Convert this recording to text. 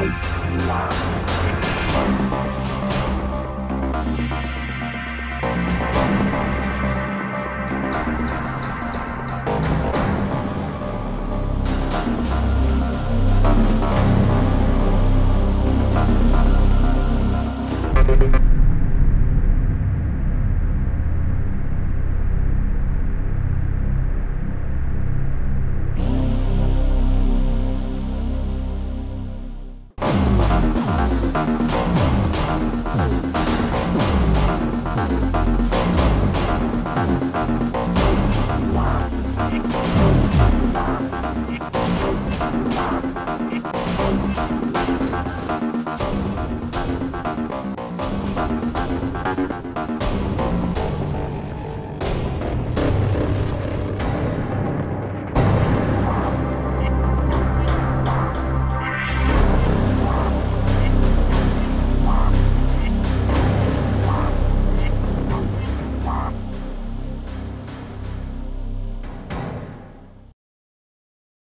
Light.